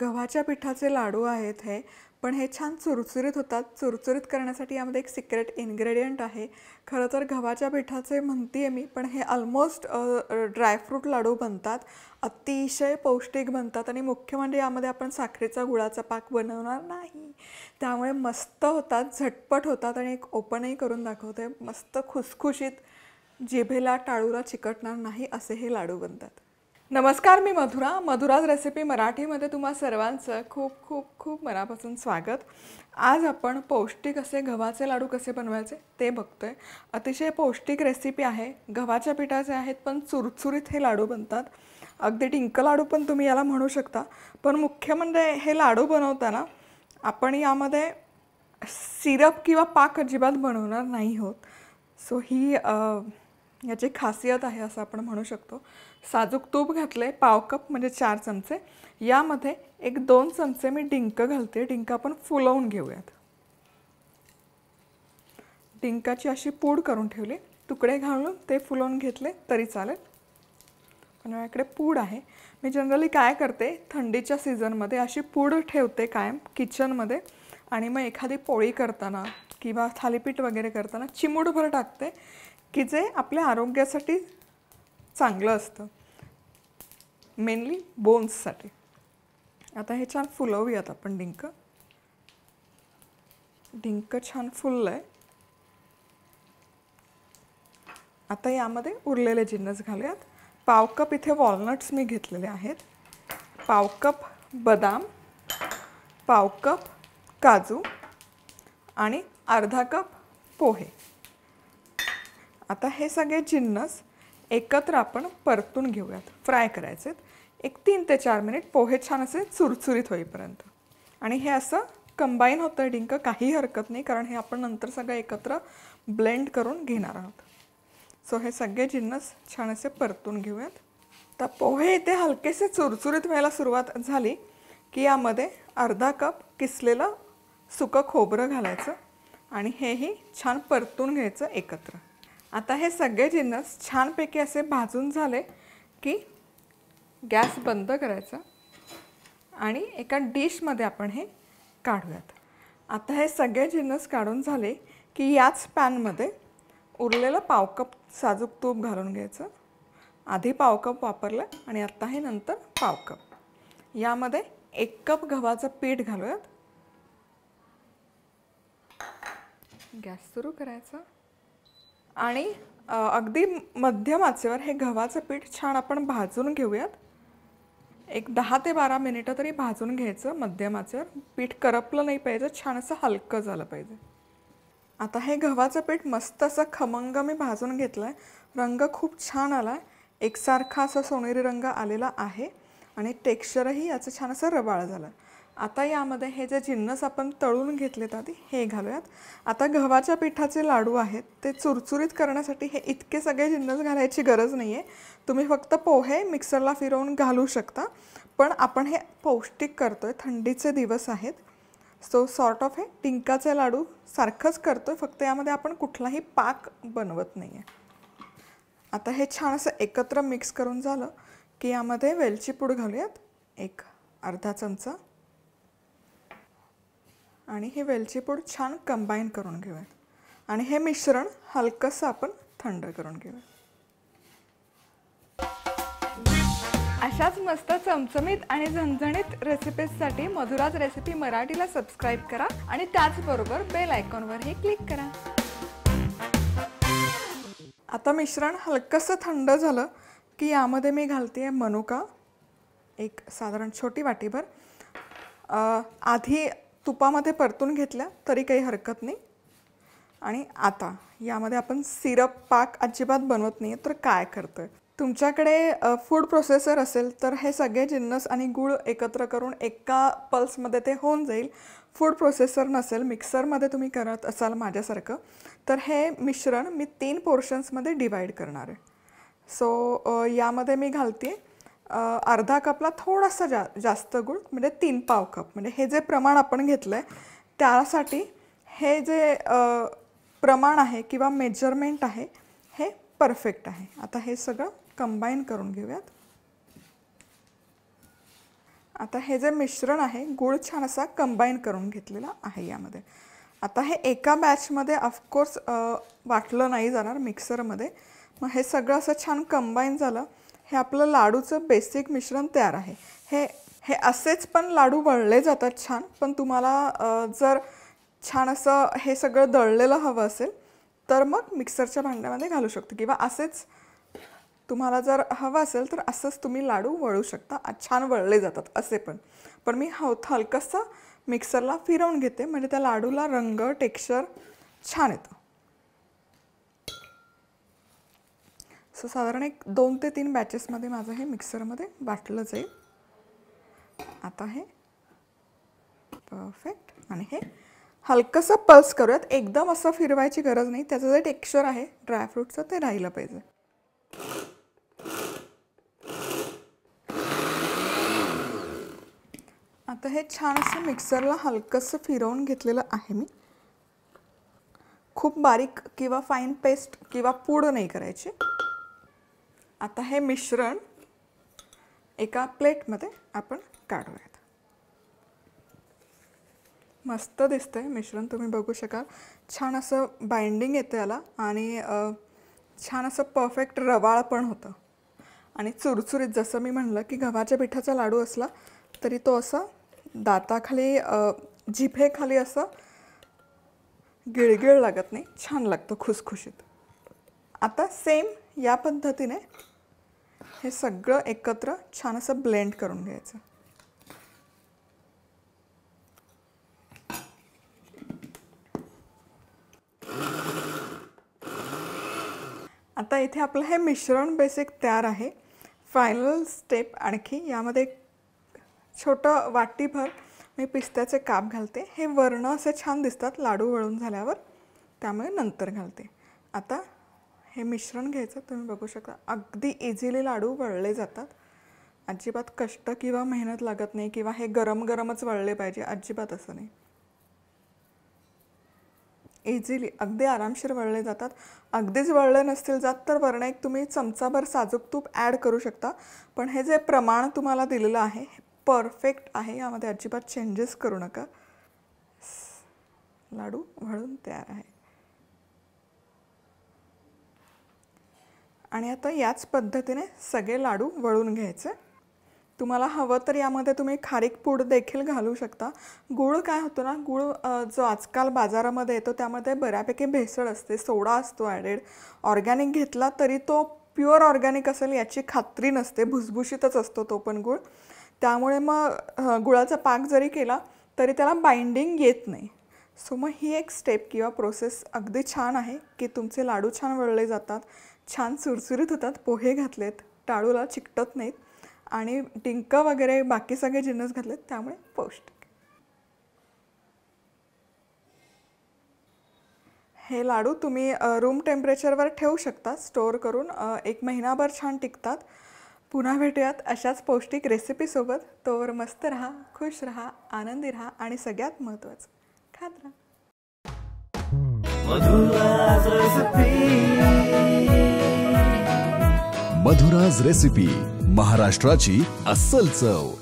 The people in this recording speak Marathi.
गव्हाच्या पिठाचे लाडू आहेत हे पण हे छान चुरचुरीत होतात. चुरचुरीत करण्यासाठी यामध्ये एक सिक्रेट इन्ग्रेडियंट आहे. खरं तर गव्हाच्या पिठाचे म्हणते आहे मी पण हे ऑलमोस्ट ड्रायफ्रूट लाडू बनतात. अतिशय पौष्टिक बनतात आणि मुख्य म्हणजे यामध्ये आपण साखरेचा गुळाचा पाक बनवणार नाही. त्यामुळे मस्त होतात झटपट होतात आणि एक ओपनही करून दाखवते. मस्त खुसखुशीत जिभेला टाळूला चिकटणार नाही असे हे लाडू बनतात. नमस्कार मी मधुरा. मधुराज रेसिपी मराठीमध्ये तुम्हा सर्वांचं खूप खूप खूप मनापासून स्वागत. आज आपण पौष्टिक असे गव्हाचे लाडू कसे बनवायचे ते बघतो आहे अतिशय पौष्टिक रेसिपी आहे. गव्हाच्या पिठाचे आहेत पण चुरचुरीत हे लाडू बनतात. अगदी डिंक लाडू पण तुम्ही याला म्हणू शकता. पण मुख्य म्हणजे हे लाडू बनवताना आपण यामध्ये सिरप किंवा पाक अजिबात बनवणार नाही होत सो ही याची खासियत आहे असं आपण म्हणू शकतो. साजूक तूप घातले पाव कप म्हणजे चार चमचे. यामध्ये एक दोन चमचे मी डिंक घालते. डिंक आपण फुलवून घेऊयात. डिंकाची अशी पूड करून ठेवली. तुकडे घालून ते फुलवून घेतले तरी चालेल. पण माझ्याकडे पूड आहे. मी जनरली काय करते थंडीच्या सीझनमध्ये अशी पूड ठेवते कायम किचनमध्ये. आणि मग एखादी पोळी करताना किंवा थालीपीठ वगैरे करताना चिमूटभर टाकते. की जे आपल्या आरोग्यासाठी चांगलं असतं. मेनली बोन्ससाठी आता हे छान फुलवूयात आपण डिंक. डिंक छान फुललं आहे आता यामध्ये उरलेले जिन्नस घालूयात. पाव कप इथे वॉलनट्स मी घेतलेले आहेत. पाव कप बदाम पाव कप काजू आणि अर्धा कप पोहे. आता हे सगळे जिन्नस एकत्र आपण परतून घेऊयात. फ्राय करायचे एक तीन ते चार मिनिट पोहे छान असे चुरचुरीत होईपर्यंत. आणि हे असं कंबाईन होतं डिंक काही हरकत नाही कारण हे आपण नंतर सगळं एकत्र ब्लेंड करून घेणार आहोत. सो हे सगळे जिन्नस छान असे परतून घेऊयात. तर पोहे इथे हलकेसे चुरचुरीत व्हायला सुरुवात झाली की यामध्ये अर्धा कप किसलेलं सुकं खोबरं घालायचं आणि हेही छान परतून घ्यायचं एकत्र. आता हे सगळे जिन्नस छानपैकी असे भाजून झाले की गॅस बंद करायचा आणि एका डिशमध्ये आपण हे काढूयात. आता हे सगळे जिन्नस काढून झाले की याच पॅनमध्ये उरलेलं पावकप साजूक तूप घालून घ्यायचं. आधी पावकप वापरलं आणि आत्ता हे नंतर पावकप. यामध्ये एक कप गव्हाचं पीठ घालूयात. गॅस सुरू करायचा. आणि अगदी मध्यम आचेवर हे गव्हाचं पीठ छान आपण भाजून घेऊयात. एक दहा ते बारा मिनिटं तरी भाजून घ्यायचं मध्यम आचेवर. पीठ करपलं नाही पाहिजे छान असं हलकं झालं पाहिजे. आता हे गव्हाचं पीठ मस्त असं खमंग मी भाजून घेतलं आहे रंग खूप छान आला आहे एकसारखा असा सोनेरी रंग आलेला आहे आणि टेक्स्चरही याचं छान असं रवाळ झालं. आता यामध्ये हे जे जिन्नस आपण तळून घेतलेत आधी हे घालूयात. आता गव्हाच्या पिठाचे लाडू आहेत ते चुरचुरीत करण्यासाठी हे इतके सगळे जिन्नस घालायची गरज नाही आहे तुम्ही फक्त पोहे मिक्सरला फिरवून घालू शकता. पण आपण हे पौष्टिक करतो आहे थंडीचे दिवस आहेत. सो सॉर्ट ऑफ हे टिंकाचे लाडू सारखंच करतो आहे फक्त यामध्ये आपण कुठलाही पाक बनवत नाही आहे आता हे छान असं एकत्र मिक्स करून झालं की यामध्ये वेलची पूड घालूयात. एक अर्धा चमचा. आणि हे वेलची पूड छान कंबाईन करून घेऊया. आणि हे मिश्रण हलकंसं आपण थंड करून घेऊया. अशाच मस्त चमचमीत आणि झणझणीत रेसिपीजसाठी मधुराज रेसिपी मराठीला सबस्क्राईब करा आणि त्याचबरोबर बेल आयकॉनवरही क्लिक करा. आता मिश्रण हलकंसं थंड झालं की यामध्ये मी घालते मनुका एक साधारण छोटी वाटीभर. आधी तुपामध्ये परतून घेतल्या तरी काही हरकत नाही. आणि आता यामध्ये आपण सिरप पाक अजिबात बनवत नाही तर काय करतं आहे तुमच्याकडे फूड प्रोसेसर असेल तर हे सगळे जिन्नस आणि गूळ एकत्र करून एका पल्समध्ये ते होऊन जाईल. फूड प्रोसेसर नसेल मिक्सरमध्ये तुम्ही करत असाल माझ्यासारखं तर हे मिश्रण मी तीन पोर्शन्समध्ये डिवाईड करणार आहे. सो यामध्ये मी घालते अर्धा कपला थोडासा जा जास्त गूळ म्हणजे तीन पाव कप. म्हणजे हे जे प्रमाण आपण घेतलं आहे त्यासाठी हे जे प्रमाण आहे किंवा मेजरमेंट आहे हे परफेक्ट आहे. आता हे सगळं कंबाईन करून घेऊयात. आता हे जे मिश्रण आहे गूळ छान असा कंबाईन करून घेतलेला आहे यामध्ये. आता हे एका बॅचमध्ये ऑफकोर्स वाटलं नाही जाणार मिक्सरमध्ये मग हे सगळं असं छान कंबाईन झालं. हे आपलं लाडूचं बेसिक मिश्रण तयार आहे. हे हे असेच पण लाडू वळले जातात छान पण तुम्हाला जर छान असं हे सगळं दळलेलं हवं असेल तर मग मिक्सरच्या भांड्यामध्ये घालू शकतो. किंवा असेच तुम्हाला जर हवं असेल तर असंच तुम्ही लाडू वळू शकता. छान वळले जातात असे पण. पण मी हव हलकंसं मिक्सरला फिरवून घेते. म्हणजे त्या लाडूला रंग टेक्स्चर छान येतं. सो साधारण एक दोन ते तीन बॅचेसमध्ये माझं हे मिक्सरमध्ये वाटलं जाईल. आता हे परफेक्ट आणि हे हलकंसं पल्स करूयात. एकदम असं फिरवायची गरज नाही. त्याचं जे टेक्स्चर आहे ड्रायफ्रूटचं ते राहिलं पाहिजे. आता हे छान असं मिक्सरला हलकंसं फिरवून घेतलेलं आहे मी. खूप बारीक किंवा फाईन पेस्ट किंवा पूड नाही करायची. आता हे मिश्रण एका प्लेटमध्ये आपण काढूयात. मस्त दिसतंय मिश्रण तुम्ही बघू शकाल. छान असं बाइंडिंग येतं याला आणि छान असं परफेक्ट रवाळ पण होतं. आणि चुरचुरीत जसं मी म्हणलं की गव्हाच्या पिठाचा लाडू असला तरी तो असा दाताखाली जिभेखाली असं गिळगिळ लागत नाही छान लागतं खुसखुशीत. आता सेम या पद्धतीने हे सगळं एकत्र छान असं ब्लेंड करून घ्यायचं. आता इथे आपलं हे मिश्रण बेसिक तयार आहे. फायनल स्टेप आणखी यामध्ये एक छोटं वाटीभर मी पिस्त्याचे काप घालते. हे वर्ण असे छान दिसतात लाडू वळून झाल्यावर. त्यामुळे नंतर घालते. आता हे मिश्रण घ्यायचं तुम्ही बघू शकता. अगदी इझिली लाडू वळले जातात. अजिबात कष्ट किंवा मेहनत लागत नाही किंवा हे गरम गरमच वळले पाहिजे अजिबात असं नाही. इझिली अगदी आरामशीर वळले जातात. अगदीच वळले नसतील जात तर वर्ण एक तुम्ही चमचाभर साजूक तूप ॲड करू शकता. पण हे जे प्रमाण तुम्हाला दिलेलं आहे हे परफेक्ट आहे यामध्ये अजिबात चेंजेस करू नका. लाडू वळून तयार आहे. आणि आता याच पद्धतीने सगळे लाडू वळून घ्यायचे. तुम्हाला हवं तर यामध्ये तुम्ही खारीक पूड देखील घालू शकता. गूळ काय होतो ना गूळ जो आजकाल बाजारामध्ये येतो त्यामध्ये बऱ्यापैकी भेसळ असते सोडा असतो ॲडेड ऑर्गॅनिक घेतला तरी तो प्युअर ऑर्गॅनिक असेल याची खात्री नसते भुसभुशीतच असतो तो पण गूळ. त्यामुळे मग गुळाचा पाक जरी केला तरी त्याला बाइंडिंग येत नाही. सो मग ही एक स्टेप किंवा प्रोसेस अगदी छान आहे की तुमचे लाडू छान वळले जातात. छान सुरसुरीत होतात पोहे घातलेत टाळूला चिकटत नाहीत आणि डिंक वगैरे बाकी सगळे जिन्नस घातलेत त्यामुळे पौष्टिक. हे लाडू तुम्ही रूम टेम्परेचरवर ठेवू शकता स्टोअर करून एक महिनाभर छान टिकतात. पुन्हा भेटूयात अशाच पौष्टिक रेसिपीसोबत तोवर मस्त राहा खुश राहा आनंदी राहा आणि सगळ्यात महत्त्वाचं खात राहा. मधुराज रेसिपी महाराष्ट्राची अस्सल चव.